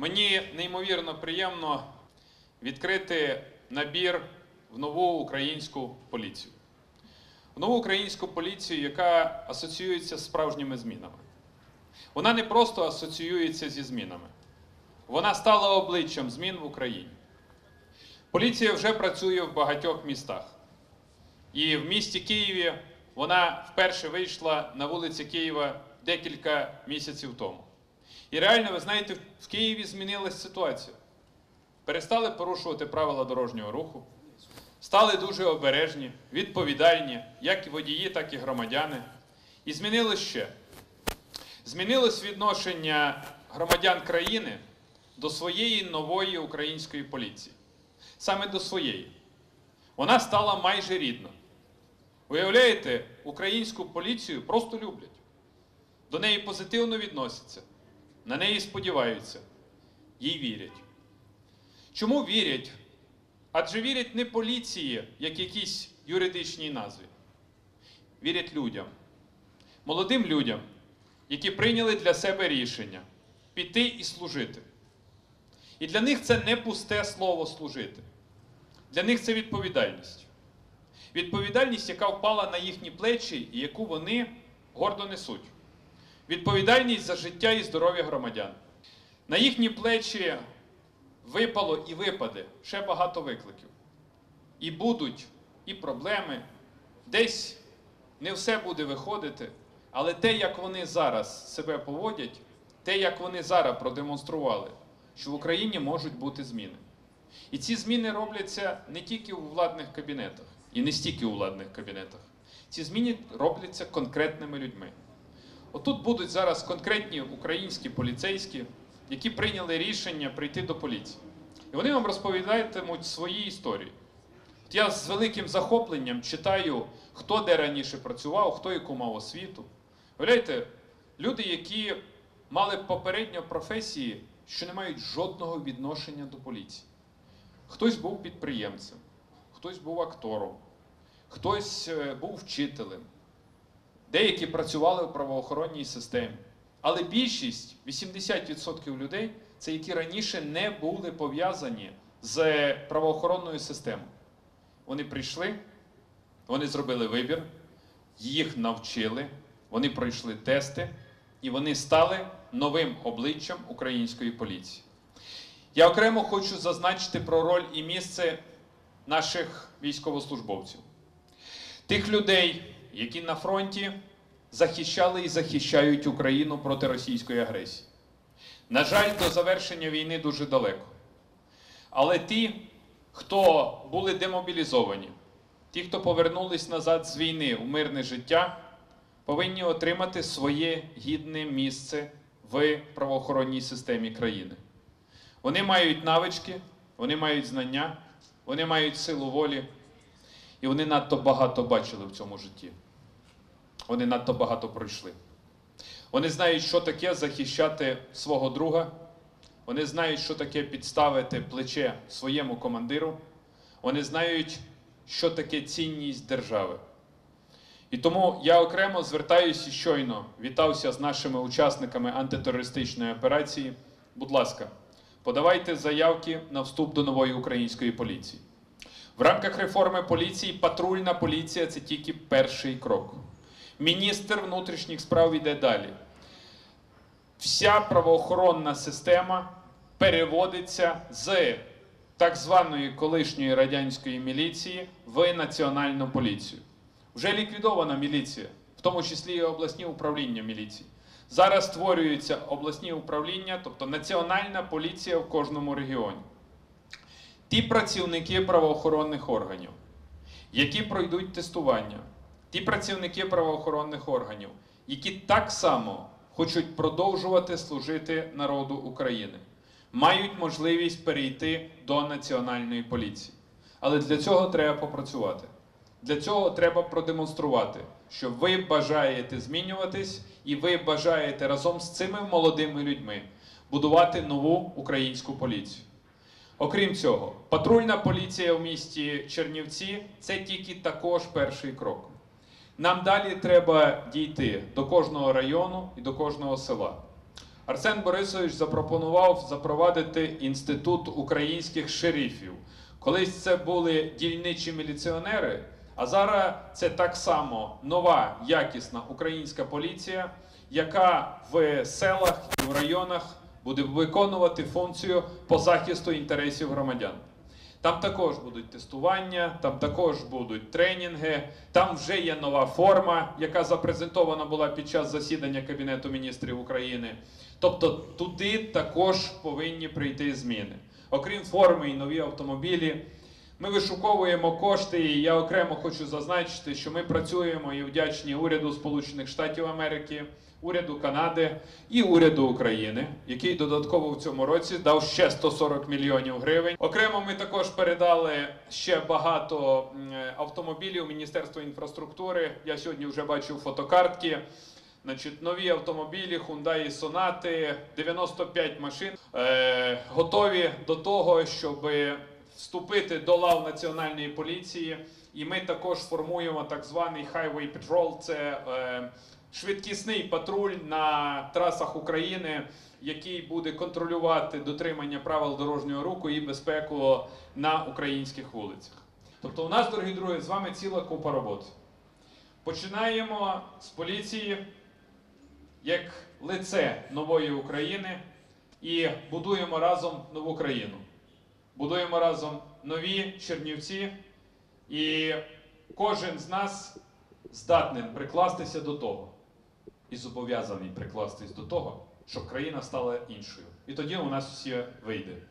Мені неймовірно приємно відкрити набір в нову українську поліцію. В нову українську поліцію, яка асоціюється з справжніми змінами. Вона не просто асоціюється зі змінами, вона стала обличчям змін в Україні. Поліція вже працює в багатьох містах. І в місті Києві вона вперше вийшла на вулиці Києва декілька місяців тому. І реально, ви знаєте, в Києві змінилась ситуація. Перестали порушувати правила дорожнього руху, стали дуже обережні, відповідальні, як і водії, так і громадяни. І змінилось ще. Змінилось відношення громадян країни до своєї нової української поліції. Саме до своєї. Вона стала майже рідна. Уявляєте, українську поліцію просто люблять. До неї позитивно відносяться, на неї сподіваються, їй вірять. Чому вірять? Адже вірять не поліції, як якійсь юридичній назві. Вірять людям, молодим людям, які прийняли для себе рішення піти і служити. І для них це не пусте слово служити. Для них це відповідальність. Відповідальність, яка впала на їхні плечі і яку вони гордо несуть. Відповідальність за життя і здоров'я громадян. На їхні плечі випало і випаде ще багато викликів. І будуть і проблеми. Десь не все буде виходити, але те, як вони зараз себе поводять, те, як вони зараз продемонстрували, що в Україні можуть бути зміни. І ці зміни робляться не тільки у владних кабінетах, і не стільки у владних кабінетах. Ці зміни робляться конкретними людьми. Отут будуть зараз конкретні українські поліцейські, які прийняли рішення прийти до поліції. І вони вам розповідатимуть свої історії. От я з великим захопленням читаю, хто де раніше працював, хто яку мав освіту. Уявляєте, люди, які мали попередньо професії, що не мають жодного відношення до поліції. Хтось був підприємцем, хтось був актором, хтось е, був вчителем, деякі працювали в правоохоронній системі. Але більшість, 80% людей, це які раніше не були пов'язані з правоохоронною системою. Вони прийшли, вони зробили вибір, їх навчили, вони пройшли тести і вони стали новим обличчям української поліції. Я окремо хочу зазначити про роль і місце наших військовослужбовців, тих людей, які на фронті захищали і захищають Україну проти російської агресії. На жаль, до завершення війни дуже далеко. Але ті, хто були демобілізовані, ті, хто повернулись назад з війни у мирне життя, повинні отримати своє гідне місце в правоохоронній системі країни. Вони мають навички, вони мають знання, вони мають силу волі, і вони надто багато бачили в цьому житті. Вони надто багато пройшли. Вони знають, що таке захищати свого друга. Вони знають, що таке підставити плече своєму командиру. Вони знають, що таке цінність держави. І тому я окремо звертаюся щойно, вітався з нашими учасниками антитерористичної операції. Будь ласка, подавайте заявки на вступ до нової української поліції. В рамках реформи поліції патрульна поліція це тільки перший крок. Міністр внутрішніх справ іде далі. Вся правоохоронна система переводиться з так званої колишньої радянської міліції в національну поліцію. Вже ліквідована міліція, в тому числі і обласні управління міліції. Зараз створюються обласні управління, тобто національна поліція в кожному регіоні. Ті працівники правоохоронних органів, які пройдуть тестування, ті працівники правоохоронних органів, які так само хочуть продовжувати служити народу України, мають можливість перейти до національної поліції. Але для цього треба попрацювати. Для цього треба продемонструвати, що ви бажаєте змінюватись і ви бажаєте разом з цими молодими людьми будувати нову українську поліцію. Окрім цього, патрульна поліція в місті Чернівці це тільки також перший крок. Нам далі треба дійти до кожного району і до кожного села. Арсен Борисович запропонував запровадити інститут українських шерифів. Колись це були дільничі міліціонери, а зараз це так само нова якісна українська поліція, яка в селах і в районах буде виконувати функцію по захисту інтересів громадян. Там також будуть тестування, там також будуть тренінги, там вже є нова форма, яка запрезентована була під час засідання Кабінету міністрів України. Тобто туди також повинні прийти зміни. Окрім форми і нові автомобілі, ми вишуковуємо кошти, і я окремо хочу зазначити, що ми працюємо і вдячні уряду Сполучених Штатів Америки, уряду Канади і уряду України, який додатково в цьому році дав ще 140 мільйонів гривень. Окремо ми також передали ще багато автомобілів Міністерства інфраструктури. Я сьогодні вже бачив фотокартки. Значить, нові автомобілі, Hyundai Sonata, 95 машин е, готові до того, щоб вступити до лав національної поліції. І ми також формуємо так званий Highway Patrol. Це е, швидкісний патруль на трасах України, який буде контролювати дотримання правил дорожнього руху і безпеку на українських вулицях. Тобто, у нас, дорогі друзі, з вами ціла купа роботи. Починаємо з поліції як лице нової України і будуємо разом нову країну. Будуємо разом нові Чернівці, і кожен з нас здатний прикластися до того і зобов'язаний прикластись до того, щоб країна стала іншою. І тоді у нас все вийде.